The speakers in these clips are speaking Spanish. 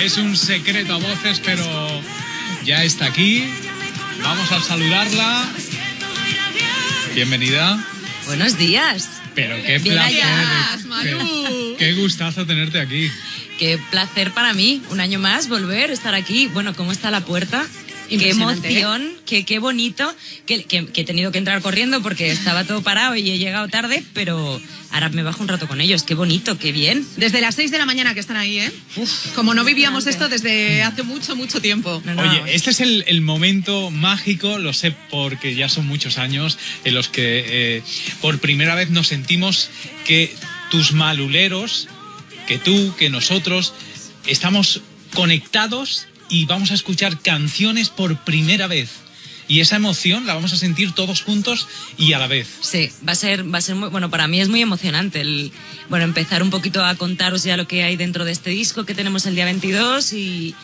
es un secreto a voces, pero ya está aquí. Vamos a saludarla. Bienvenida. Buenos días. Pero qué Bien placer. qué gustazo tenerte aquí. Qué placer para mí, un año más, volver, estar aquí. Bueno, ¿cómo está la puerta? Qué ¿eh? emoción, qué, qué bonito, que, que- que he tenido que entrar corriendo porque estaba todo parado y he llegado tarde, pero ahora me bajo un rato con ellos. Qué bonito, qué bien. Desde las 6 de la mañana que están ahí, ¿eh? Como no vivíamos esto desde hace mucho, mucho tiempo. No, no, Oye, este es el, el momento mágico, lo sé porque ya son muchos años en los que eh, por primera vez nos sentimos que tus maluleros, que tú, que nosotros, estamos conectados y vamos a escuchar canciones por primera vez. Y esa emoción la vamos a sentir todos juntos y a la vez. Sí, va a ser, va a ser muy, bueno, para mí es muy emocionante el, bueno, empezar un poquito a contaros ya lo que hay dentro de este disco que tenemos el día 22 y,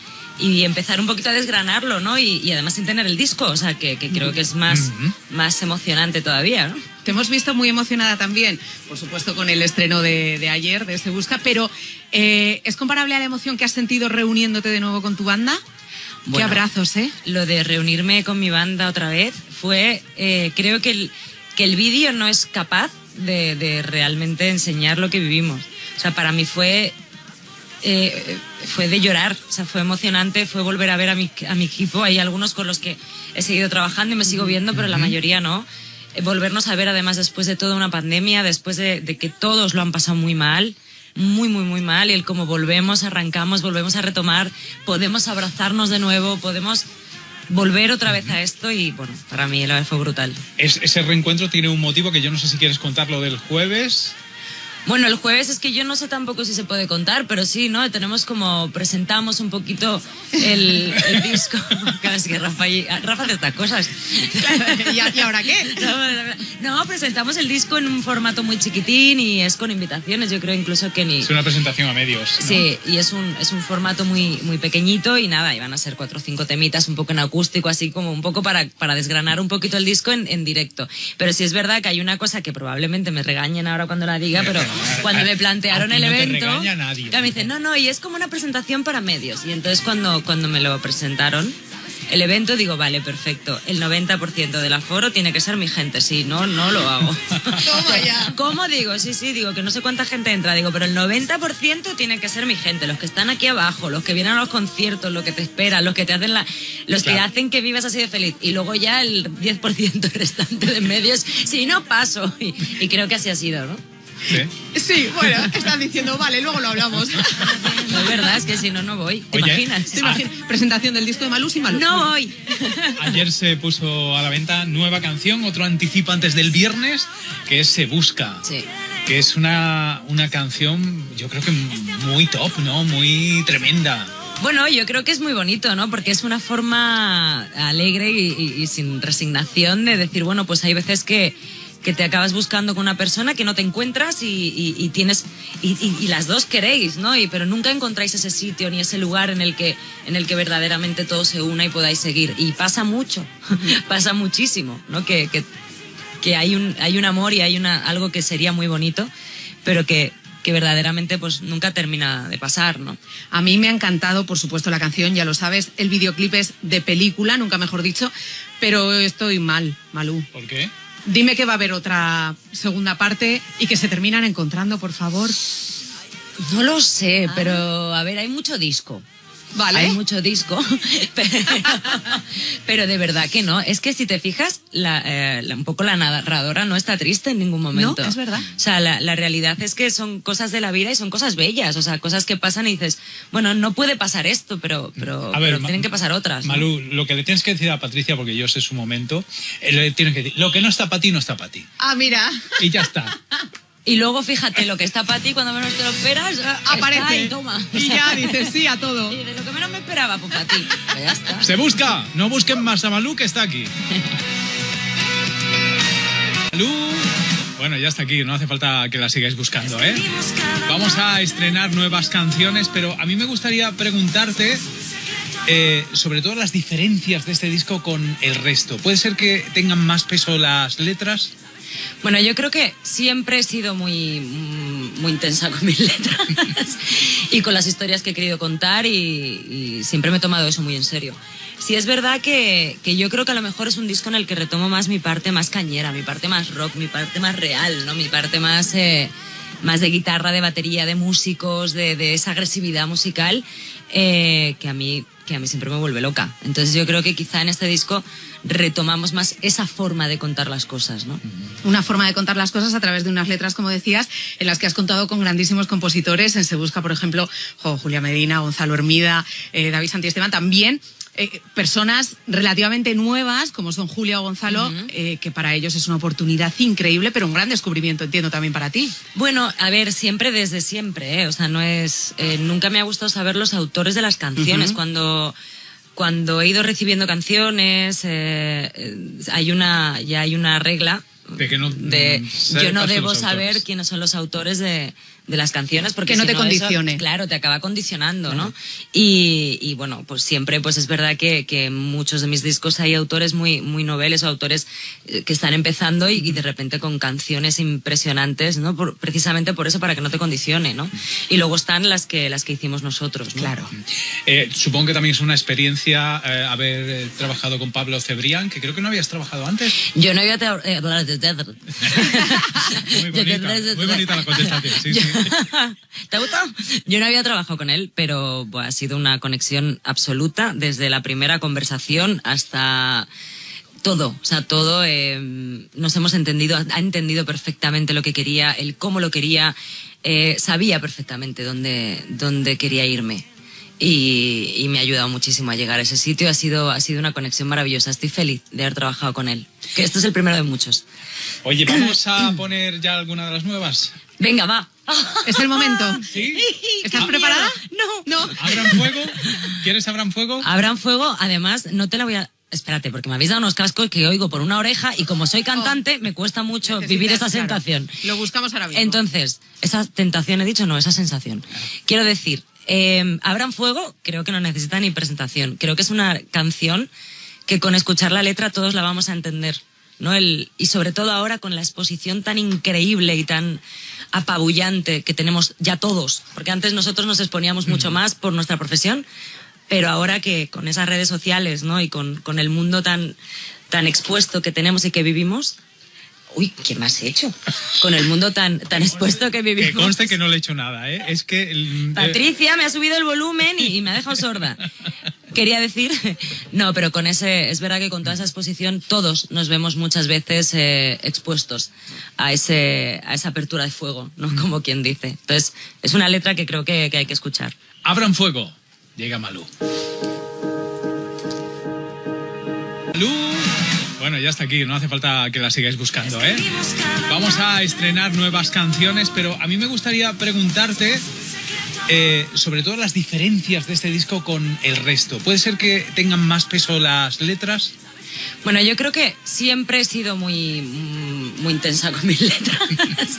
y empezar un poquito a desgranarlo, ¿no? Y, y además sin tener el disco, o sea, que, que creo que es más, más emocionante todavía, ¿no? Te hemos visto muy emocionada también, por supuesto con el estreno de, de ayer, de este Busca, pero eh, ¿es comparable a la emoción que has sentido reuniéndote de nuevo con tu banda? Qué Bueno. abrazos, ¿eh? Lo de reunirme con mi banda otra vez fue, eh, creo que el, que el vídeo no es capaz de, de realmente enseñar lo que vivimos. O sea, para mí fue, eh, fue de llorar, o sea, fue emocionante, fue volver a ver a mi, a mi equipo. Hay algunos con los que he seguido trabajando y me sigo viendo, pero la mayoría no. Volvernos a ver además después de toda una pandemia, después de, que todos lo han pasado muy mal, muy, muy, muy mal, y el cómo volvemos, arrancamos, volvemos a retomar, podemos abrazarnos de nuevo, podemos volver otra vez a esto y bueno, para mí la vez fue brutal. Es- ese reencuentro tiene un motivo que yo no sé si quieres contar lo del jueves. Bueno, el jueves es que yo no sé tampoco si se puede contar, pero sí, ¿no? Tenemos como, presentamos un poquito el, el disco. Claro, es que Rafa, y- Rafa hace estas cosas. ¿Y, ahora qué? No, presentamos el disco en un formato muy chiquitín y es con invitaciones, yo creo incluso que ni... Es una presentación a medios. ¿no? Sí, y es un, es un formato muy, muy pequeñito y nada, iban a ser cuatro o cinco temitas, un poco en acústico, así como un poco para, para desgranar un poquito el disco en, en directo. Pero sí es verdad que hay una cosa que probablemente me regañen ahora cuando la diga, pero cuando me plantearon el no te evento, regaña nadie. me dicen, no, no, y es como una presentación para medios. Y entonces cuando, cuando me lo presentaron, el evento digo, vale, perfecto, el 90% del aforo tiene que ser mi gente, si no, no lo hago. Toma ya. ¿Cómo digo? Sí, sí, digo que no sé cuánta gente entra, digo, pero el 90% tiene que ser mi gente, los que están aquí abajo, los que vienen a los conciertos, los que te esperan, los que te hacen la, los que Claro. hacen que vivas así de feliz. Y luego ya el 10% restante de medios, si no paso. Y, y creo que así ha sido, ¿no? Sí. Sí, bueno, están diciendo, vale, luego lo hablamos. No es verdad, es que si no, no voy. ¿Te Oye, imaginas? ¿Te imaginas? Presentación del disco de Malú sin Malú. No voy. Ayer se puso a la venta nueva canción, otro anticipo antes del viernes, que es Se Busca. Sí. Que es una, una canción, yo creo que muy top, ¿no? Muy tremenda. Bueno, yo creo que es muy bonito, ¿no? Porque es una forma alegre y, y- y sin resignación de decir, bueno, pues hay veces que, que te acabas buscando con una persona que no te encuentras y, y- y tienes y, y- y las dos queréis, ¿no? Y, pero nunca encontráis ese sitio ni ese lugar en el que en el que verdaderamente todo se una y podáis seguir. Y pasa mucho, pasa muchísimo, ¿no? Que, que, que hay un hay un amor y hay una algo que sería muy bonito, pero que que verdaderamente pues nunca termina de pasar, ¿no? A mí me ha encantado, por supuesto, la canción, ya lo sabes. El videoclip es de película, nunca mejor dicho, pero estoy mal, Malú. ¿Por qué? Dime que va a haber otra segunda parte y que se terminan encontrando, por favor. No lo sé, pero a ver, hay mucho disco. Vale. Hay mucho disco, pero, pero de verdad que no. Es que si te fijas, la, eh, un poco la narradora no está triste en ningún momento. es verdad. O sea, la, la realidad es que son cosas de la vida y son cosas bellas. O sea, cosas que pasan y dices, bueno, no puede pasar esto, pero, pero, A ver, pero Ma- tienen que pasar otras. ¿no? Malú, lo que le tienes que decir a Patricia, porque yo sé su momento, eh, le tienes que decir, lo que no está para ti, no está para ti. Ah, mira. Y ya está. Y luego fíjate, lo que está para ti cuando menos te lo esperas, está Aparece. ahí, toma. Y ya dices sí a todo. Y de lo que menos me esperaba, pues para ti. Pues ya está. Se busca, no busquen más a Malú que está aquí. Malú, bueno, ya está aquí, no hace falta que la sigáis buscando, ¿eh? Vamos a estrenar nuevas canciones, pero a mí me gustaría preguntarte eh, sobre todo las diferencias de este disco con el resto. ¿Puede ser que tengan más peso las letras? Bueno, yo creo que siempre he sido muy, muy intensa con mis letras y con las historias que he querido contar y, siempre me he tomado eso muy en serio. Sí es verdad que, que, yo creo que a lo mejor es un disco en el que retomo más mi parte más cañera, mi parte más rock, mi parte más real, ¿no? Mi parte más, eh, más de guitarra, de batería, de músicos, de, de esa agresividad musical eh, que a mí a mí siempre me vuelve loca. Entonces yo creo que quizá en este disco retomamos más esa forma de contar las cosas, ¿no? Una forma de contar las cosas a través de unas letras, como decías, en las que has contado con grandísimos compositores. En Se Busca, por ejemplo, Julia Medina, Gonzalo Hermida, eh, David Santiesteban. También eh, personas relativamente nuevas, como son Julia o Gonzalo, uh -huh. eh, que para ellos es una oportunidad increíble, pero un gran descubrimiento, entiendo, también para ti. Bueno, a ver, siempre desde siempre, ¿eh? o sea, no es. Eh, nunca me ha gustado saber los autores de las canciones. Uh -huh. Cuando cuando he ido recibiendo canciones, eh, hay una, ya hay una regla de que no, de, yo no debo saber quiénes son los autores de, de las canciones porque que no si te condicione eso, claro te acaba condicionando claro. no y, y, bueno pues siempre pues es verdad que, que muchos de mis discos hay autores muy muy noveles o autores eh, que están empezando y, y de repente con canciones impresionantes no por, precisamente por eso para que no te condicione no y luego están las que las que hicimos nosotros ¿no? claro eh, supongo que también es una experiencia eh, haber eh, trabajado con Pablo Cebrián que creo que no habías trabajado antes yo no había eh, muy bonita muy bonita la contestación sí, sí. ¿Te ha gustado? Yo no había trabajado con él, pero bueno, ha sido una conexión absoluta desde la primera conversación hasta todo, o sea, todo eh, nos hemos entendido, ha entendido perfectamente lo que quería, el cómo lo quería, eh, sabía perfectamente dónde, dónde quería irme. Y, y, me ha ayudado muchísimo a llegar a ese sitio. Ha sido, ha sido una conexión maravillosa. Estoy feliz de haber trabajado con él. Que este es el primero de muchos. Oye, ¿vamos a poner ya alguna de las nuevas? Venga, va. Es el momento. ¿Sí? ¿Estás preparada? No. No. ¿Abran fuego? ¿Quieres abran fuego? Abran fuego. Además, no te la voy a... Espérate, porque me habéis dado unos cascos que oigo por una oreja y como soy cantante, me cuesta mucho Necesitas, vivir esa claro. sensación. Lo buscamos ahora mismo. Entonces, esa tentación he dicho, no, esa sensación. Quiero decir, eh, Abran Fuego creo que no necesita ni presentación. Creo que es una canción que con escuchar la letra todos la vamos a entender. ¿No? El, y sobre todo ahora con la exposición tan increíble y tan apabullante que tenemos ya todos, porque antes nosotros nos exponíamos mucho más por nuestra profesión, pero ahora que con esas redes sociales ¿no? y con, con el mundo tan, tan expuesto que tenemos y que vivimos, Uy, ¿qué me has hecho? Con el mundo tan, tan expuesto que vivimos. Que conste que no le he hecho nada, ¿eh? Es que... El, Patricia me ha subido el volumen y, y, me ha dejado sorda. Quería decir... No, pero con ese... Es verdad que con toda esa exposición todos nos vemos muchas veces eh, expuestos a, ese, a esa apertura de fuego, ¿no? Como quien dice. Entonces, es una letra que creo que, que hay que escuchar. Abran fuego. Llega Malú. Malú... Bueno, ya está aquí, no hace falta que la sigáis buscando, ¿eh? Vamos a estrenar nuevas canciones, pero a mí me gustaría preguntarte eh, sobre todo las diferencias de este disco con el resto. ¿Puede ser que tengan más peso las letras? Bueno, yo creo que siempre he sido muy, muy intensa con mis letras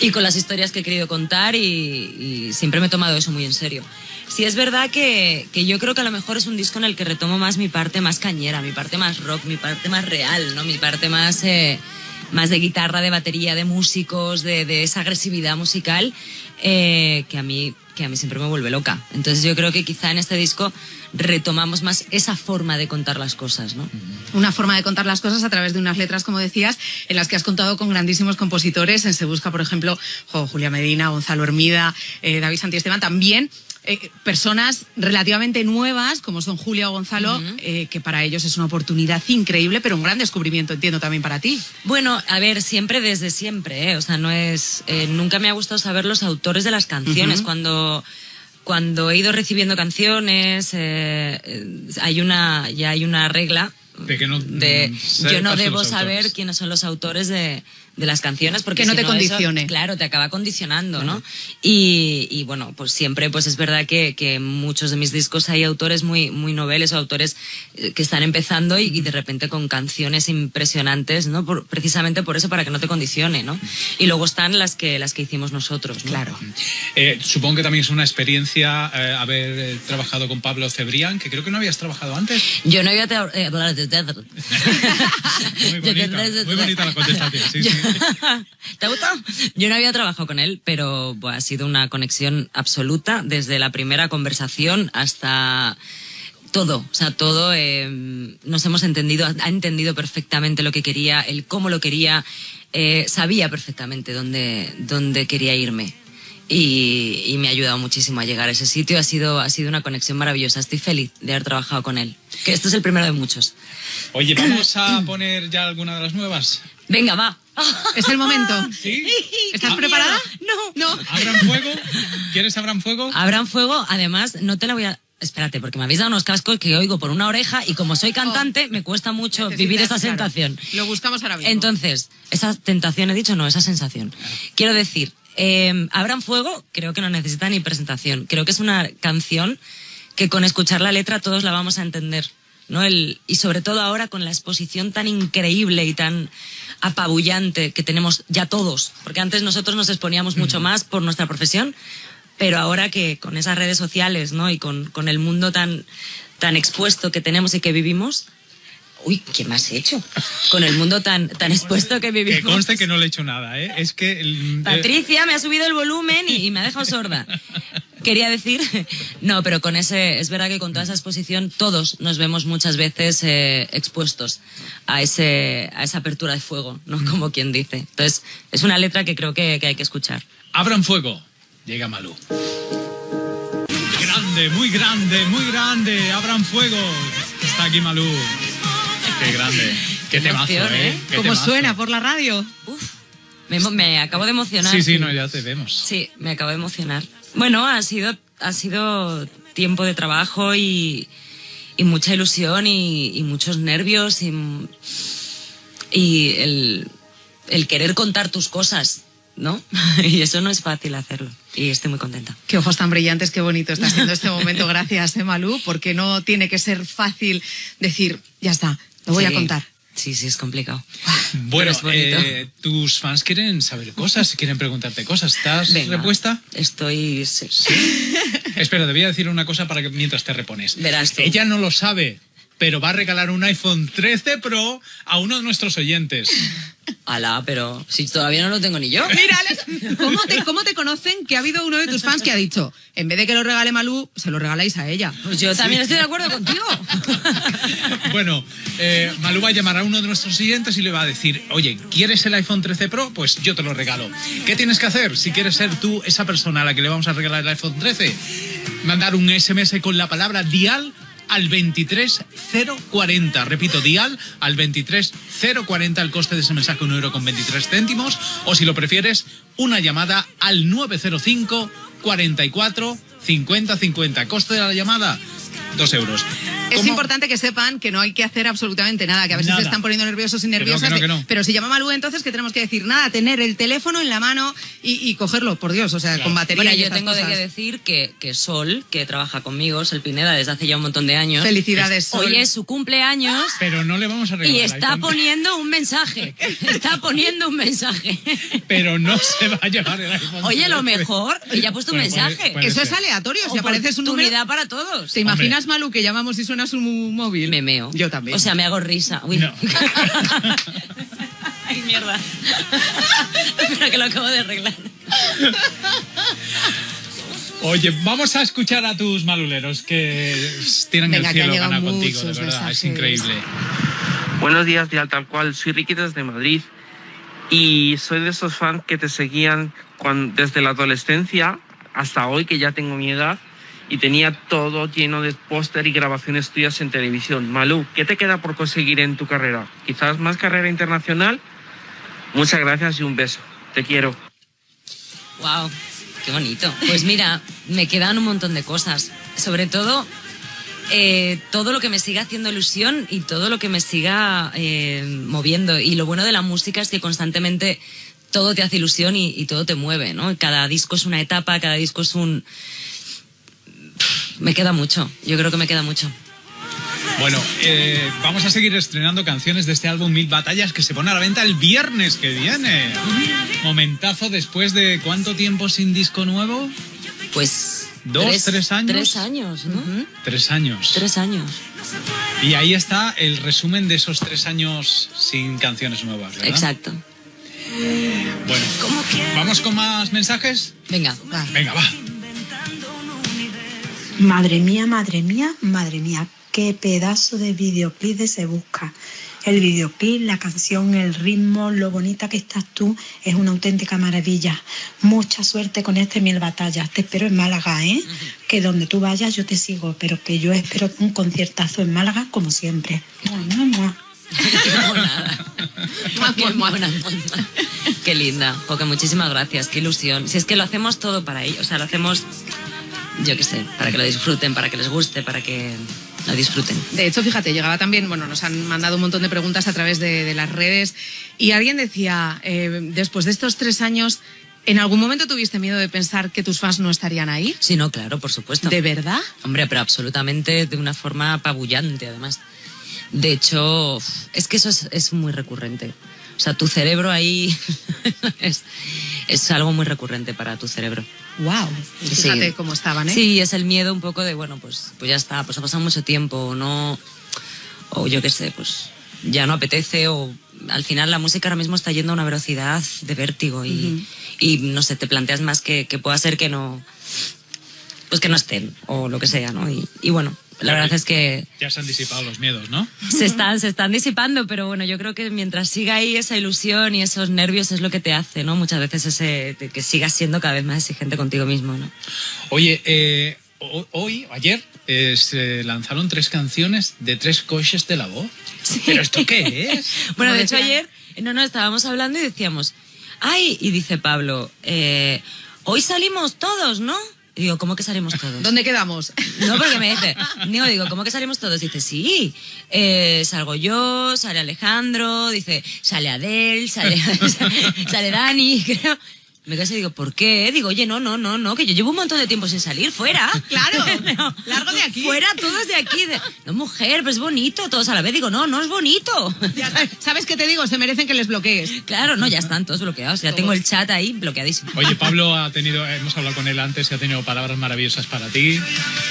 y con las historias que he querido contar y, siempre me he tomado eso muy en serio. Sí es verdad que, que, yo creo que a lo mejor es un disco en el que retomo más mi parte más cañera, mi parte más rock, mi parte más real, ¿no? Mi parte más, eh, más de guitarra, de batería, de músicos, de, de esa agresividad musical eh, que a mí que a mí siempre me vuelve loca. Entonces yo creo que quizá en este disco retomamos más esa forma de contar las cosas, ¿no? Una forma de contar las cosas a través de unas letras, como decías, en las que has contado con grandísimos compositores. En Se Busca, por ejemplo, Julia Medina, Gonzalo Hermida, eh, David Santiesteban. También eh, personas relativamente nuevas, como son Julia o Gonzalo, uh -huh. eh, que para ellos es una oportunidad increíble, pero un gran descubrimiento, entiendo, también para ti. Bueno, a ver, siempre desde siempre, ¿eh? o sea, no es. Nunca me ha gustado saber los autores de las canciones. Uh -huh. Cuando cuando he ido recibiendo canciones, hay una ya hay una regla de que no de, yo no debo saber quiénes son los autores de, de las canciones porque que no si te condicione eso, claro te acaba condicionando no y, y, bueno pues siempre pues es verdad que, que muchos de mis discos hay autores muy muy noveles o autores eh, que están empezando y, y de repente con canciones impresionantes no por, precisamente por eso para que no te condicione no y luego están las que las que hicimos nosotros ¿no? claro. Eh, supongo que también es una experiencia eh, haber eh, trabajado con Pablo Cebrián que creo que no habías trabajado antes. Yo no había muy bonita muy bonita la contestación sí, sí. ¿Te gustado? Yo no había trabajado con él, pero buah, ha sido una conexión absoluta desde la primera conversación hasta todo, o sea, todo eh, nos hemos entendido, ha entendido perfectamente lo que quería, el cómo lo quería, eh, sabía perfectamente dónde, dónde quería irme. Y, y me ha ayudado muchísimo a llegar a ese sitio. Ha sido, ha sido una conexión maravillosa. Estoy feliz de haber trabajado con él. Que esto es el primero de muchos. Oye, vamos a poner ya alguna de las nuevas. Venga, va. Es el momento. ¿Sí? ¿Estás Ah. preparada? No. No. ¿Abran fuego? ¿Quieres abran fuego? Abran fuego, además, no te la voy a. Espérate, porque me habéis dado unos cascos que oigo por una oreja y como soy cantante, me cuesta mucho Necesitas, vivir esa claro. sensación. Lo buscamos ahora mismo. Entonces, esa tentación he dicho, no, esa sensación. Quiero decir, eh, Abran Fuego creo que no necesita ni presentación. Creo que es una canción que con escuchar la letra todos la vamos a entender. ¿no? El, y sobre todo ahora con la exposición tan increíble y tan apabullante que tenemos ya todos. Porque antes nosotros nos exponíamos mucho más por nuestra profesión, pero ahora que con esas redes sociales ¿no? y con, con el mundo tan, tan expuesto que tenemos y que vivimos, Uy, ¿qué me has hecho? Con el mundo tan, tan expuesto que vivimos. Que conste que no le he hecho nada, ¿eh? Es que... el- eh, Patricia me ha subido el volumen y, y me ha dejado sorda. Quería decir, no, pero con ese, es verdad que con toda esa exposición todos nos vemos muchas veces eh, expuestos a ese, a esa apertura de fuego, ¿no? Como quien dice. Entonces, es una letra que creo que, que hay que escuchar. Abran fuego. Llega Malú. Grande, muy grande, muy grande. Abran fuego. Está aquí Malú. Qué grande. Qué Qué temazo, emoción, ¿eh? ¿eh? Qué ¿Cómo temazo. suena por la radio? Uf, me, acabo de emocionar. Sí, sí, no, ya te vemos. Sí, me acabo de emocionar. Bueno, ha sido, ha sido tiempo de trabajo y, y mucha ilusión y, y muchos nervios y, y el, el querer contar tus cosas, ¿no? Y eso no es fácil hacerlo. Y estoy muy contenta. Qué ojos tan brillantes, qué bonito está siendo este momento. Gracias, eh, Malú, porque no tiene que ser fácil decir, ya está, lo voy a contar. Sí, sí, es complicado. Bueno, eh, tus fans quieren saber cosas, quieren preguntarte cosas. ¿Estás Venga, repuesta? Estoy... sí. Espera, te voy a decir una cosa para que mientras te repones. Verás tú. Ella no lo sabe, pero va a regalar un iPhone 13 Pro a uno de nuestros oyentes. Alá, pero si todavía no lo tengo ni yo. Mira, Alex, ¿cómo te, ¿cómo te conocen que ha habido uno de tus fans que ha dicho, en vez de que lo regale Malú, se lo regaláis a ella? Pues yo también estoy de acuerdo contigo. Bueno, eh, Malú va a llamar a uno de nuestros oyentes y le va a decir, oye, ¿quieres el iPhone 13 Pro? Pues yo te lo regalo. ¿Qué tienes que hacer si quieres ser tú esa persona a la que le vamos a regalar el iPhone 13? Mandar un SMS con la palabra dial al 23040. Repito, dial al 23040. El coste de ese mensaje un euro con 23 céntimos. O si lo prefieres, una llamada al 905 44 50 50. Coste de la llamada, dos euros. Es importante que sepan que no hay que hacer absolutamente nada, que a veces Nada. se están poniendo nerviosos y Que no, nerviosas. que no, que no. Pero si llama Malú, entonces, ¿qué tenemos que decir? Nada, tener el teléfono en la mano y, y cogerlo, por Dios, o sea, Claro. con batería Bueno, y yo estas tengo de cosas. que decir que, que Sol, que trabaja conmigo, Sol Pineda, desde hace ya un montón de años. Felicidades, Sol. Hoy es su cumpleaños Pero no le vamos a regalar y está iPhone. poniendo un mensaje. Está poniendo un mensaje. Pero no se va a llevar el iPhone. Oye, lo 13. mejor, ella ha puesto un Bueno, puede- mensaje. puede Eso es ser. aleatorio, si aparece su número... Para todos. ¿Te imaginas, Malú, que llamamos y suena su móvil? Me meo. Yo también. O sea, me hago risa. Uy. No. Ay, mierda. Espera que lo acabo de arreglar. Oye, vamos a escuchar a tus maluleros que tienen Venga, el cielo llegado gana contigo, de verdad, es mensajes. increíble. Buenos días, Dial Tal Cual. Soy Ricky desde Madrid y soy de esos fans que te seguían cuan- desde la adolescencia hasta hoy, que ya tengo mi edad, y tenía todo lleno de póster y grabaciones tuyas en televisión. Malú, ¿qué te queda por conseguir en tu carrera? ¿Quizás más carrera internacional? Muchas gracias y un beso. Te quiero. Wow, qué bonito. Pues mira, me quedan un montón de cosas. Sobre todo, eh, todo lo que me siga haciendo ilusión y todo lo que me siga eh, moviendo. Y lo bueno de la música es que constantemente todo te hace ilusión y, y todo te mueve, ¿no? Cada disco es una etapa, cada disco es un... Me queda mucho, yo creo que me queda mucho. Bueno, eh, vamos a seguir estrenando canciones de este álbum Mil Batallas que se pone a la venta el viernes que viene. Momentazo después de cuánto tiempo sin disco nuevo? Pues... ¿Dos, tres años? Tres años, ¿no? Tres años. Tres años. Y ahí está el resumen de esos tres años sin canciones nuevas, ¿verdad? Exacto. Bueno, ¿vamos con más mensajes? Venga, va. Venga, va. Madre mía, madre mía, madre mía, qué pedazo de videoclip se busca. El videoclip, la canción, el ritmo, lo bonita que estás tú, es una auténtica maravilla. Mucha suerte con este Mil Batallas. Te espero en Málaga, ¿eh? Que donde tú vayas yo te sigo, pero que yo espero un conciertazo en Málaga como siempre. Qué. Qué linda. Porque muchísimas gracias, qué ilusión. Si es que lo hacemos todo para ellos, o sea, lo hacemos, yo qué sé, para que lo disfruten, para que les guste, para que lo disfruten. De hecho, fíjate, llegaba también, bueno, nos han mandado un montón de preguntas a través de, de las redes y alguien decía, eh, después de estos tres años, ¿en algún momento tuviste miedo de pensar que tus fans no estarían ahí? Sí, no, claro, por supuesto. ¿De verdad? Hombre, pero absolutamente de una forma apabullante, además. De hecho, es que eso es, es muy recurrente. O sea, tu cerebro ahí es, es algo muy recurrente para tu cerebro. Wow. Sí. Fíjate cómo estaban, ¿eh? Sí, es el miedo un poco de, bueno, pues, pues ya está, pues ha pasado mucho tiempo, o no, o yo qué sé, pues ya no apetece, o al final la música ahora mismo está yendo a una velocidad de vértigo y, y no sé, te planteas más que, que pueda ser que no, pues que no estén, o lo que sea, ¿no? Y, y bueno, la verdad es que Ya se han disipado los miedos, ¿no? se están, se están disipando, pero bueno, yo creo que mientras siga ahí esa ilusión y esos nervios es lo que te hace, ¿no? Muchas veces ese, que sigas siendo cada vez más exigente contigo mismo, ¿no? Oye, eh, ho- hoy, ayer, eh, se lanzaron tres canciones de tres coches de la voz. ¿Pero esto qué es? Bueno, de hecho ayer, no, no, estábamos hablando y decíamos, ay, y dice Pablo, eh, hoy salimos todos, ¿no? Digo, ¿cómo que salimos todos? ¿Dónde quedamos? No, porque me dice, digo, digo, ¿cómo que salimos todos? Dice, sí, eh, salgo yo, sale Alejandro, dice, sale Adel, sale, sale Dani, creo. Me quedé digo, ¿por qué? Digo, oye, no, no, no, no, que yo llevo un montón de tiempo sin salir, fuera. Claro, No, largo de aquí. Fuera todos de aquí. De- no, mujer, pues es bonito, todos a la vez. Digo, no, no es bonito. Ya. ¿Sabes qué te digo? Se merecen que les bloquees. Claro, no, ya están todos bloqueados. Ya tengo el chat ahí bloqueadísimo. Oye, Pablo ha tenido, hemos hablado con él antes y ha tenido palabras maravillosas para ti,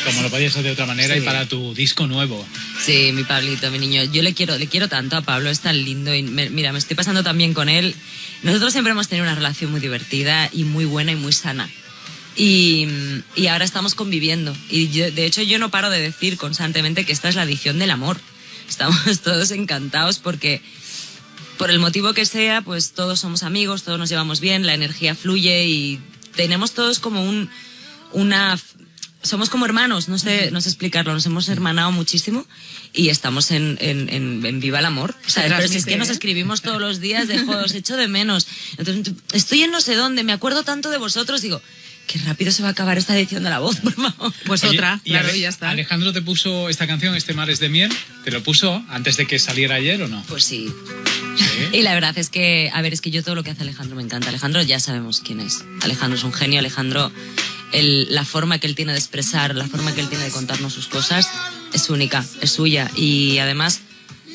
como lo podías hacer de otra manera, Sí. y para tu disco nuevo. Sí, mi Pablito, mi niño. Yo le quiero, le quiero tanto a Pablo, es tan lindo. Y me- mira, me estoy pasando también con él. Nosotros siempre hemos tenido una relación muy divertida y muy buena y muy sana. Y, y ahora estamos conviviendo. Y de hecho yo no paro de decir constantemente que esta es la adicción del amor. Estamos todos encantados porque por el motivo que sea, pues todos somos amigos, todos nos llevamos bien, la energía fluye y tenemos todos como un, una... Somos como hermanos, no sé, no sé explicarlo, nos hemos hermanado muchísimo y estamos en, en, en, en viva el amor. O sea, Se pero si es que nos ¿eh? escribimos todos los días de "Jo, os echo de menos. Entonces, estoy en no sé dónde, me acuerdo tanto de vosotros, digo, qué rápido se va a acabar esta edición de la voz, por favor. Pues Oye, otra, y claro, y ya está. Alejandro te puso esta canción, este Mares de Miel, ¿te lo puso antes de que saliera ayer o no? Pues sí, Sí. Y la verdad es que, a ver, es que yo todo lo que hace Alejandro me encanta. Alejandro ya sabemos quién es. Alejandro es un genio. Alejandro, el- la forma que él tiene de expresar, la forma que él tiene de contarnos sus cosas es única, es suya. Y además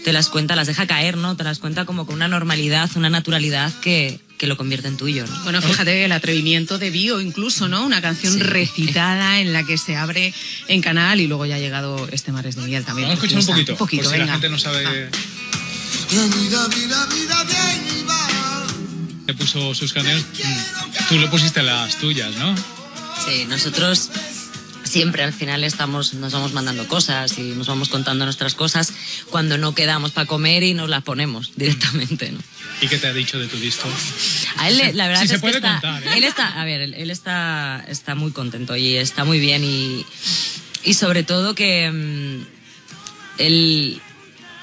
te las cuenta, las deja caer, ¿no? Te las cuenta como con una normalidad, una naturalidad que, que lo convierte en tuyo, ¿no? Bueno, fíjate el atrevimiento de Bio incluso, ¿no? Una canción Sí. recitada en la que se abre en canal y luego ya ha llegado este Mares de Miel también. Vamos a escuchar un poquito, Un poquito, por si venga. la gente no sabe... Ah. Que puso sus canciones, tú le pusiste las tuyas, ¿no? Sí, nosotros siempre al final estamos, nos vamos mandando cosas y nos vamos contando nuestras cosas cuando no quedamos para comer y nos las ponemos directamente, ¿no? ¿Y qué te ha dicho de tu disco? A él, la verdad Sí, es se que puede está, contar, ¿eh? él está, a ver, él, él está, está muy contento y está muy bien y, y sobre todo que mm, él,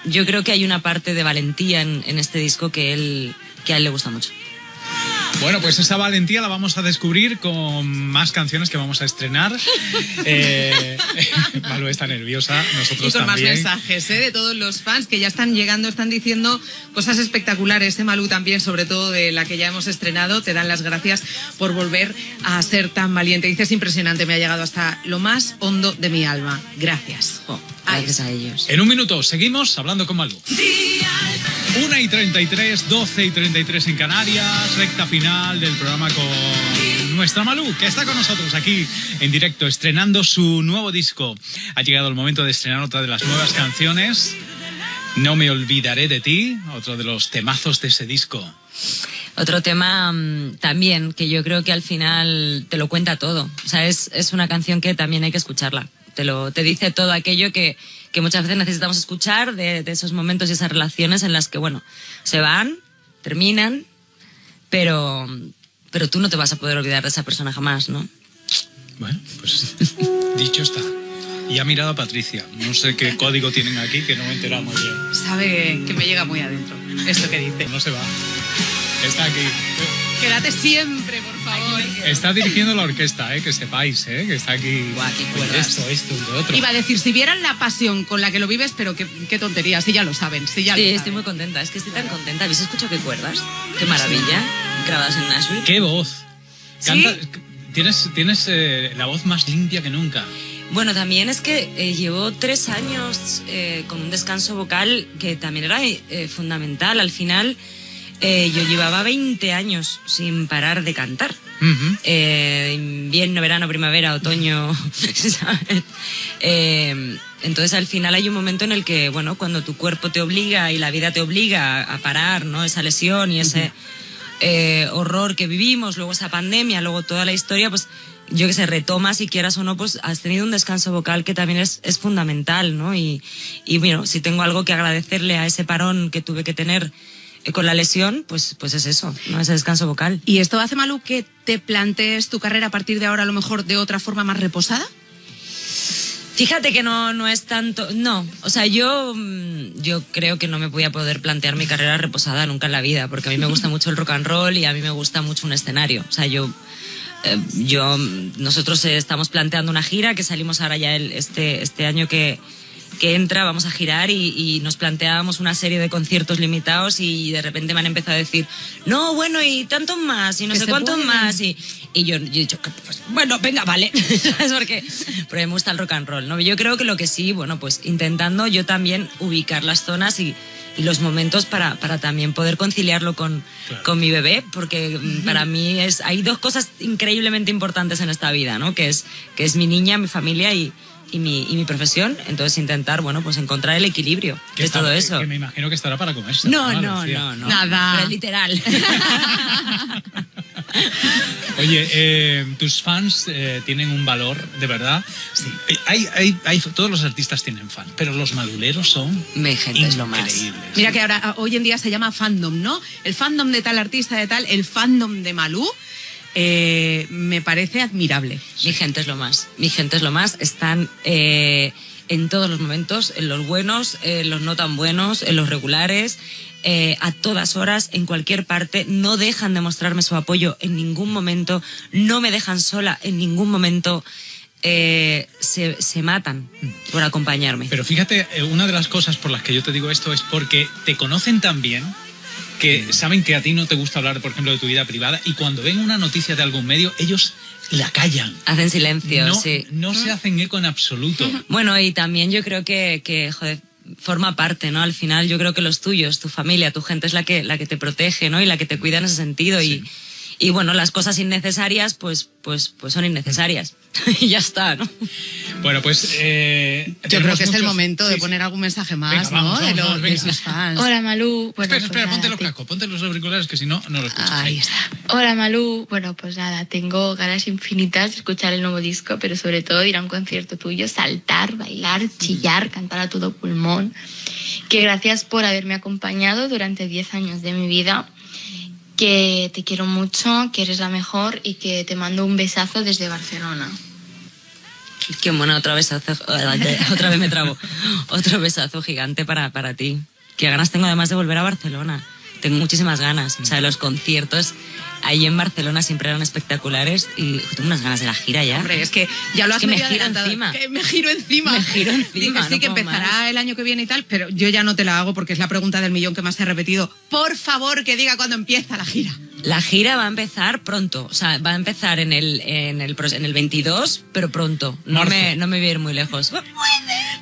yo creo que hay una parte de valentía en, en este disco que él, que a él le gusta mucho. Bueno, pues esa valentía la vamos a descubrir con más canciones que vamos a estrenar. Eh, Malu está nerviosa, nosotros Y con más mensajes ¿eh? de todos los fans que ya están llegando, están diciendo cosas espectaculares. ¿eh, Malú también, sobre todo de la que ya hemos estrenado, te dan las gracias por volver a ser tan valiente. Dices impresionante, me ha llegado hasta lo más hondo de mi alma. Gracias. Gracias a ellos. En un minuto seguimos hablando con Malu. 1 y 33, 12 y 33 en Canarias, recta final del programa con nuestra Malú, que está con nosotros aquí en directo, estrenando su nuevo disco. Ha llegado el momento de estrenar otra de las nuevas canciones. No me olvidaré de ti, otro de los temazos de ese disco. Otro tema mm, también que yo creo que al final te lo cuenta todo. O sea, es, es una canción que también hay que escucharla. Te, lo, te dice todo aquello que, que muchas veces necesitamos escuchar de, de esos momentos y esas relaciones en las que, bueno, se van, terminan, pero, pero tú no te vas a poder olvidar de esa persona jamás, ¿no? Bueno, pues dicho está. Y ha mirado a Patricia. No sé qué código tienen aquí que no me he enterado muy bien. Sabe que me llega muy adentro esto que dice. No se va. Está aquí. Quédate siempre, por favor. Está dirigiendo la orquesta, ¿eh? que sepáis, ¿eh? que está aquí. Guau, qué Pues cuerdas. esto, esto, lo otro. Iba a decir, si vieran la pasión con la que lo vives, pero qué, qué tontería, si ya lo saben, si ya Sí, lo estoy saben. muy contenta. Es que estoy tan contenta. ¿Habéis escuchado qué cuerdas? Qué maravilla. Grabadas en Nashville. ¡Qué voz! ¿Sí? Canta- Tienes, tienes eh, la voz más limpia que nunca. Bueno, también es que eh, llevo tres años eh, con un descanso vocal que también era eh, fundamental. Al final, eh, yo llevaba 20 años sin parar de cantar. Ujú. Eh, verano, primavera, otoño, ¿sabes? Eh, entonces al final hay un momento en el que, bueno, cuando tu cuerpo te obliga y la vida te obliga a parar, ¿no? Esa lesión y ese horror que vivimos, luego esa pandemia, luego toda la historia, pues yo que sé, retomas si quieras o no, pues has tenido un descanso vocal que también es, es fundamental, ¿no? Y, y bueno, si tengo algo que agradecerle a ese parón que tuve que tener con la lesión, pues, pues es eso, ¿no? Ese descanso vocal. ¿Y esto hace, Malu, que te plantees tu carrera a partir de ahora a lo mejor de otra forma más reposada? Fíjate que no, no es tanto. No, o sea, yo, mm, yo creo que no me voy a poder plantear mi carrera reposada nunca en la vida, porque a mí me gusta mucho el rock and roll y a mí me gusta mucho un escenario. O sea, yo. eh, yo mm, nosotros eh, estamos planteando una gira que salimos ahora ya el, este, este año que, que entra, vamos a girar y, y nos planteábamos una serie de conciertos limitados y de repente me han empezado a decir, no, bueno, y tantos más, y no Que sé cuántos pueden. más, y, y yo, yo he dicho, pues, bueno, venga, vale, ¿sabes? Porque, porque me gusta el rock and roll, ¿no? Yo creo que lo que sí, bueno, pues intentando yo también ubicar las zonas y, y los momentos para, para también poder conciliarlo con, Claro. con mi bebé, porque mm, para mí es, hay dos cosas increíblemente importantes en esta vida, ¿no? Que es, que es mi niña, mi familia y, y, mi, y mi profesión. Entonces intentar, bueno, pues encontrar el equilibrio Que de está- todo que- eso. Que me imagino que estará para comerse. No, ¿no, no, no, no. Nada. Pero literal. Oye, eh, tus fans eh, tienen un valor, de verdad. Eh, Hay, hay, hay, todos los artistas tienen fans, pero los maduleros son Mi gente es lo más. increíbles. Mira que ahora a- hoy en día se llama fandom, ¿no? El fandom de tal artista, de tal, el fandom de Malú, eh, me parece admirable. Mi gente es lo más. Mi gente es lo más. Están eh, en todos los momentos, en los buenos, en los no tan buenos, en los regulares, eh, a todas horas, en cualquier parte. No dejan de mostrarme su apoyo en ningún momento. No me dejan sola en ningún momento. Eh, se, se matan por acompañarme. Pero fíjate, una de las cosas por las que yo te digo esto es porque te conocen tan bien que saben que a ti no te gusta hablar, por ejemplo, de tu vida privada y cuando ven una noticia de algún medio, ellos la callan. Hacen silencio, No, sí. no se hacen eco en absoluto. Bueno, y también yo creo que, que joder, forma parte, ¿no? Al final yo creo que los tuyos, tu familia, tu gente es la que, la que te protege, ¿no? Y la que te cuida en ese sentido. Y, y bueno, las cosas innecesarias, pues, pues, pues son innecesarias. y ya está, ¿no? Bueno, pues... eh, Yo creo que es el muchos- momento de sí, poner algún mensaje más, Venga, vamos, ¿no? vamos, de, los- de sus fans. Hola Malú. Bueno, espera, pues espera, nada, ponte los cascos, ponte los auriculares, que si no, no lo escuchas. Ahí está. Hola Malú. Bueno, pues nada, tengo ganas infinitas de escuchar el nuevo disco, pero sobre todo de ir a un concierto tuyo, saltar, bailar, chillar, cantar a todo pulmón. Que gracias por haberme acompañado durante 10 años de mi vida. Que te quiero mucho, que eres la mejor y que te mando un besazo desde Barcelona. Qué bueno, otra besazo, otra vez me trabo. Otro besazo gigante para, para ti. Qué ganas tengo además de volver a Barcelona. Tengo muchísimas ganas. O sea, los conciertos ahí en Barcelona siempre eran espectaculares y tengo unas ganas de la gira ya. Hombre, es que ya lo has que me medio giro adelantado. encima. Que me giro encima. Me giro encima, Dices, sí, no que puedo empezará más. el año que viene y tal, pero yo ya no te la hago porque es la pregunta del millón que más he repetido. Por favor, que diga cuándo empieza la gira. La gira va a empezar pronto, o sea, va a empezar en el, en el, en el 22, pero pronto. No Marzo. me, no me voy a ir muy lejos.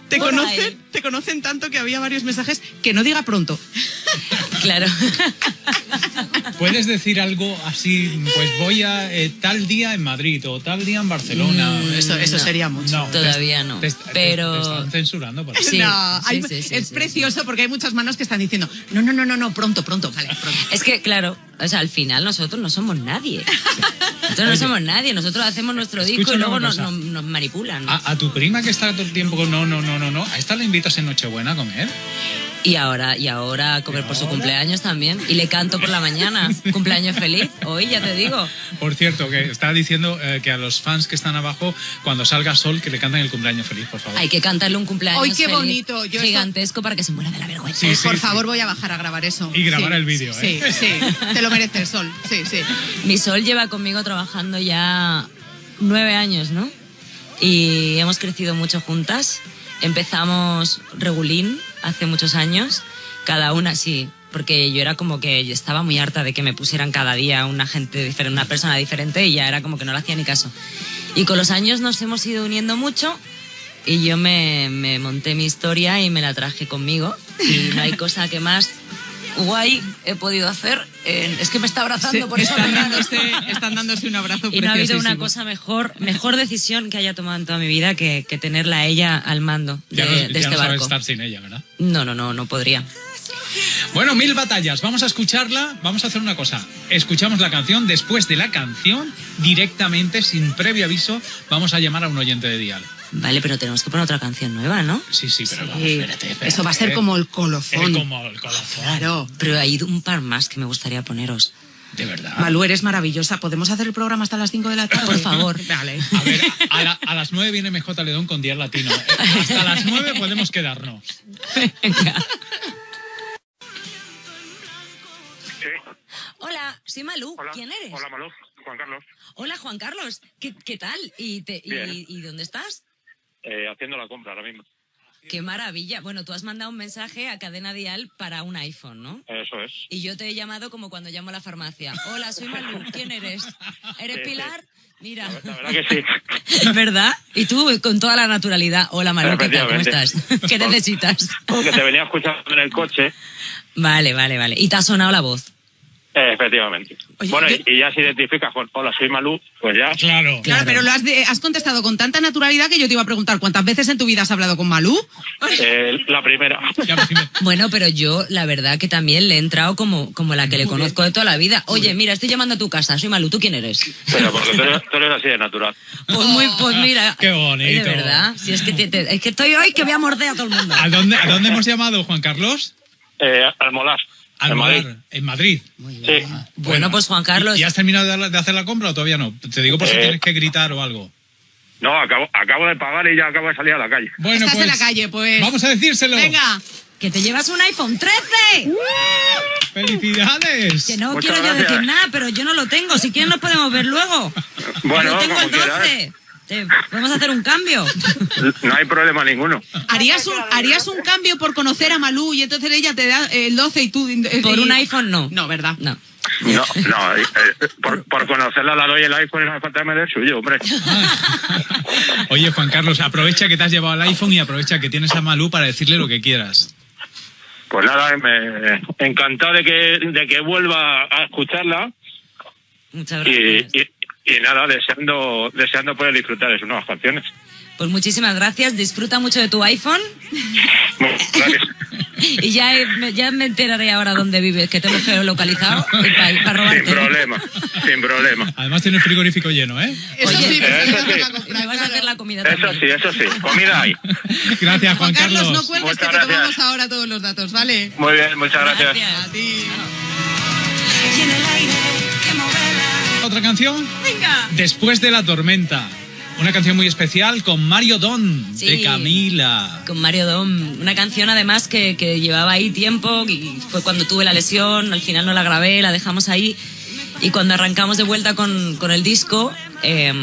Te Por conocen, ahí. te conocen tanto que había varios mensajes que no diga pronto. Claro. Puedes decir algo así, pues voy a eh, tal día en Madrid o tal día en Barcelona. Mm, Eso, eso No. sería mucho. No, te- Todavía no, te- pero- te están censurando por. Sí, no, sí, hay- sí, sí, es sí, precioso porque hay muchas manos que están diciendo, no, no, no, no, no, pronto, pronto, vale, pronto. Es que, claro, o sea, al final nosotros no somos nadie. Nosotros no somos nadie. Nosotros hacemos nuestro disco y luego nos manipulan. A, a tu prima que está todo el tiempo con no, no, no, no, no. ¿A esta la invitas en Nochebuena a comer? Y ahora, y ahora a comer por su cumpleaños también. Y le canto por la mañana. Cumpleaños feliz. Hoy ya te digo. Por cierto, que está diciendo eh, que a los fans que están abajo, cuando salga Sol, que le canten el cumpleaños feliz, por favor. Hay que cantarle un cumpleaños Ay, qué feliz bonito. Yo gigantesco para que se muera de la vergüenza. Sí, Eh, sí, por sí. favor, voy a bajar a grabar eso. Y grabar Sí, el vídeo, Sí, ¿eh? sí, te lo mereces, Sol. Sí, sí. Mi Sol lleva conmigo trabajando ya nueve años, ¿no? Y hemos crecido mucho juntas. Empezamos regulín hace muchos años, cada una sí, porque yo era como que estaba muy harta de que me pusieran cada día una gente diferente, una persona diferente y ya era como que no le hacía ni caso. Y con los años nos hemos ido uniendo mucho y yo me, me monté mi historia y me la traje conmigo y no hay cosa que más guay he podido hacer. Eh, es que me está abrazando Sí, por eso. están, dándose, están dándose un abrazo y no ha habido una cosa mejor, mejor decisión que haya tomado en toda mi vida que, que tenerla a ella al mando de, ya no, de ya este no sabes barco. estar sin ella, ¿verdad? No, no, no, no podría. Bueno, mil batallas. Vamos a escucharla. Vamos a hacer una cosa. Escuchamos la canción. Después de la canción, directamente, sin previo aviso, vamos a llamar a un oyente de Dial. Vale, pero tenemos que poner otra canción nueva, ¿no? Sí, sí, pero vamos, Sí, espérate, espérate. Eso va a ser como el colofón. El como el colofón. Claro. Pero hay un par más que me gustaría poneros. De verdad. Malú, eres maravillosa. ¿Podemos hacer el programa hasta las 5 de la tarde? Por favor. Vale. A ver, a, la- a las 9 viene MJ Ledón con Dial Latino. Eh, Hasta las 9 podemos quedarnos. Venga. Hola, soy Malú. Hola. ¿Quién eres? Hola, Malú. Juan Carlos. Hola, Juan Carlos. ¿Qué, qué tal? ¿Y, te- y- Bien. y dónde estás? Eh, haciendo la compra ahora mismo. Qué maravilla. Bueno, tú has mandado un mensaje a Cadena Dial para un iPhone, ¿no? Eso es. Y yo te he llamado como cuando llamo a la farmacia. Hola, soy Malú. ¿Quién eres? ¿Eres Sí, sí. Pilar? Mira. La verdad que sí. ¿Verdad? Y tú con toda la naturalidad. Hola, Malú, ¿qué tal? ¿Cómo estás? ¿Qué necesitas? Porque te venía escuchando en el coche. Vale, vale, vale. Y te ha sonado la voz. Efectivamente. Oye, bueno, yo- y, ya se identificas con hola, soy Malú, pues ya. Claro. Claro, pero lo has, de- has contestado con tanta naturalidad que yo te iba a preguntar cuántas veces en tu vida has hablado con Malú. Eh, la primera. Pues, Bueno, pero yo la verdad que también le he entrado como, como la que le conozco de toda la vida. Oye, mira, estoy llamando a tu casa. Soy Malú. ¿Tú quién eres? Pero porque tú eres, tú eres así de natural. Pues muy, pues mira. Qué bonito. De verdad. Si es que, te- te- es que estoy hoy que voy a morder a todo el mundo. ¿A dónde, ¿A dónde hemos llamado, Juan Carlos? Eh, al molar. Al en Madrid. En Madrid. Sí. Bueno, pues Juan Carlos. ¿Y has terminado de, hacer la compra o todavía no? Te digo por si Eh. tienes que gritar o algo. No, acabo, acabo de pagar y ya acabo de salir a la calle. Bueno, Estás pues, en la calle, pues. Vamos a decírselo. Venga. Que te llevas un iPhone 13. ¡Felicidades! Que no Muchas quiero yo decir nada, pero yo no lo tengo. Si quieres nos podemos ver luego. Bueno, yo tengo como el 12. quieras. Te- Podemos hacer un cambio. No hay problema ninguno. ¿Harías un, ¿Harías un cambio por conocer a Malú y entonces ella te da el 12 y tú... eh, Por y- un iPhone no. No, ¿verdad? No. No, no, eh, eh, por, por conocerla la doy el iPhone y no falta me dé el suyo, hombre. Oye, Juan Carlos, aprovecha que te has llevado el iPhone y aprovecha que tienes a Malú para decirle lo que quieras. Pues nada, me encantado de que, de que vuelva a escucharla Muchas gracias. y, y nada, deseando, deseando poder disfrutar de sus nuevas canciones. Pues muchísimas gracias. Disfruta mucho de tu iPhone. Bueno, gracias. Y ya, eh, me- ya me enteraré ahora dónde vives, que te lo he localizado para robarte. Sin problema, sin problema. Además tiene el frigorífico lleno, ¿eh? Eso Oye, sí, porque eso sí. Y me vas a hacer la comida Eso también. sí, eso sí. Comida hay. Gracias, Juan, Juan Carlos, no Carlos. cuelgues que te gracias. tomamos ahora todos los datos, ¿vale? Muy bien, muchas gracias. A ti. ¿Otra canción? Venga. Después de la tormenta. Una canción muy especial con Mario Don de. Camila. Con Mario Dom. Una canción además que, que llevaba ahí tiempo y fue cuando tuve la lesión, al final no la grabé, la dejamos ahí. Y cuando arrancamos de vuelta con, con el disco, eh,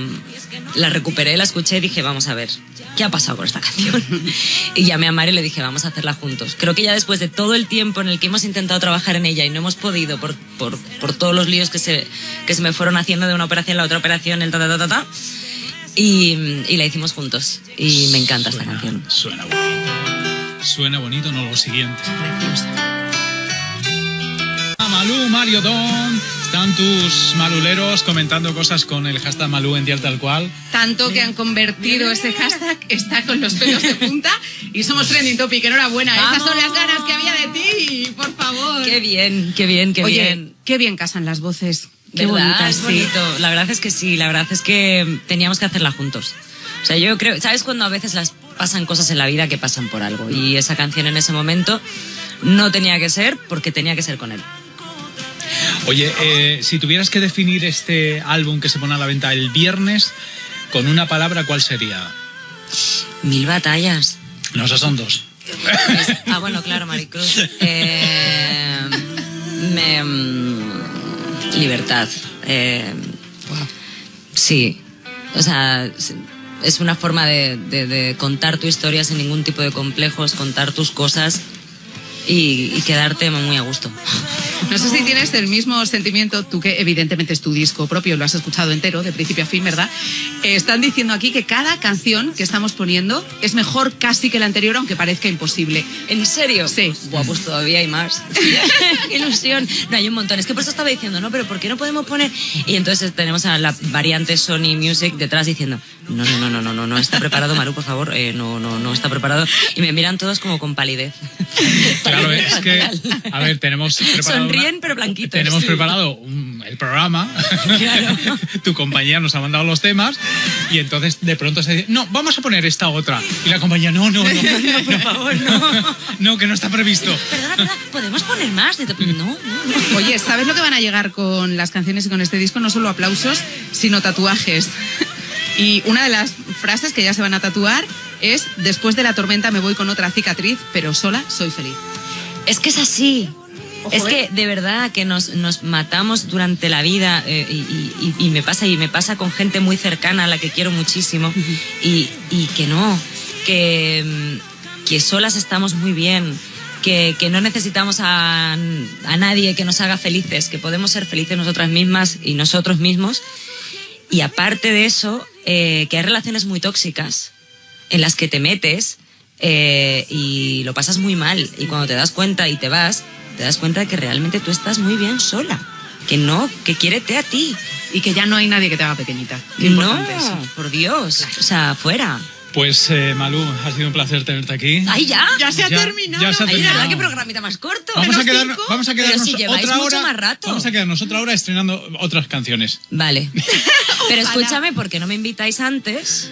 la recuperé, la escuché y dije, vamos a ver, ¿qué ha pasado con esta canción? y llamé a Mario y le dije, vamos a hacerla juntos. Creo que ya después de todo el tiempo en el que hemos intentado trabajar en ella y no hemos podido por, por, por todos los líos que se, que se me fueron haciendo de una operación a la otra operación, el ta ta ta ta, ta, y, y la hicimos juntos. Y me encanta esta canción. Suena bonito. Suena bonito, no lo siguiente. Malú, Mario Don. Están tus maluleros comentando cosas con el hashtag Malú en día tal cual. Tanto que han convertido ese hashtag, está con los pelos de punta y somos trending topic. Enhorabuena, esas son las ganas que había de ti, por favor. Qué bien, qué bien, qué Oye, bien. qué bien casan las voces. Qué bonitas, sí. bonito. La verdad es que sí, la verdad es que teníamos que hacerla juntos. O sea, yo creo, ¿sabes cuando a veces las pasan cosas en la vida que pasan por algo? Y esa canción en ese momento no tenía que ser porque tenía que ser con él. Oye, eh, si tuvieras que definir este álbum que se pone a la venta el viernes con una palabra, ¿cuál sería? Mil batallas. No, esas son dos. Pues- ah, bueno, claro, Maricruz. Eh, me, mm, libertad. Eh, Sí. O sea, es- es una forma de, de- de contar tu historia sin ningún tipo de complejos, contar tus cosas y, y quedarte muy a gusto. No sé si tienes el mismo sentimiento, tú que evidentemente es tu disco propio, lo has escuchado entero, de principio a fin, ¿verdad? Eh, están diciendo aquí que cada canción que estamos poniendo es mejor casi que la anterior, aunque parezca imposible. ¿En serio? Sí. Buah, pues todavía hay más. Qué ilusión. No, hay un montón. Es que por eso estaba diciendo, no, pero ¿por qué no podemos poner? Y entonces tenemos a la variante Sony Music detrás diciendo, no, no, no, no, no, no, no está preparado, Maru, por favor, eh, no, no, no está preparado. Y me miran todos como con palidez. Claro, es que, a ver, tenemos preparado. Sonríen, una- pero blanquitos. Tenemos Sí. preparado un- el programa. Claro. tu compañía nos ha mandado los temas y entonces de pronto se dice, no, vamos a poner esta otra. Y la compañía, no, no, no. no, por favor, no. No, que no está previsto. Perdona, perdona, ¿podemos poner más? No, no, no. Oye, ¿sabes lo que van a llegar con las canciones y con este disco? No solo aplausos, sino tatuajes. Y una de las frases que ya se van a tatuar es, después de la tormenta me voy con otra cicatriz, pero sola soy feliz. Es que es así. Ojo, es ¿eh? que de verdad que nos, nos matamos durante la vida eh, y, y- y- y me pasa y me pasa con gente muy cercana a la que quiero muchísimo y, y que no, que, mm, que solas estamos muy bien, que, que no necesitamos a, a nadie que nos haga felices, que podemos ser felices nosotras mismas y nosotros mismos. Y aparte de eso, eh, que hay relaciones muy tóxicas en las que te metes eh, y lo pasas muy mal. Y cuando te das cuenta y te vas, te das cuenta de que realmente tú estás muy bien sola. Que no, que quiérete a ti. Y que ya no hay nadie que te haga pequeñita. Qué No, eso. por Dios. O sea, fuera. Pues, eh, Malú, ha sido un placer tenerte aquí. ¡Ay, ya! Ya se ha Ya- terminado. ya se ha Ay, terminado. verdad, qué programita más corto. Vamos a, menos quedar, cinco, vamos a pero quedarnos si lleváis otra mucho hora. más rato. Vamos a quedarnos otra hora estrenando otras canciones. Vale. Pero escúchame, ¿por qué no me invitáis antes?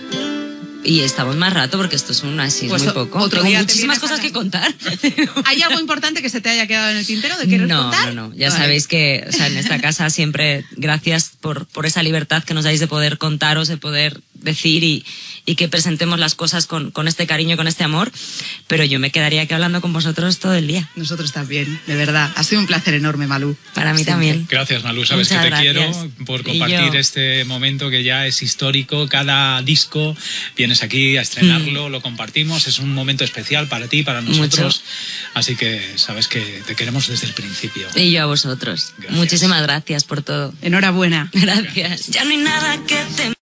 Y estamos más rato porque esto es un así, es Pues muy poco. otro Tengo día te muchísimas vienes cosas a que contar. ¿Hay algo importante que se te haya quedado en el tintero de querer no, contar? No, no, Ya Vale. sabéis que o sea, en esta casa siempre gracias por, por esa libertad que nos dais de poder contaros, de poder decir y, y que presentemos las cosas con, con este cariño, con este amor. Pero yo me quedaría aquí hablando con vosotros todo el día. Nosotros también, de verdad. Ha sido un placer enorme, Malú. Para mí Siempre. también. Gracias, Malú. Sabes Muchas que te gracias. quiero por compartir este momento que ya es histórico. Cada disco vienes aquí a estrenarlo, lo compartimos. Es un momento especial para ti, para nosotros. Así que sabes que te queremos desde el principio. Y yo a vosotros. Gracias. Muchísimas gracias por todo. Enhorabuena. Gracias. Ya no hay nada que te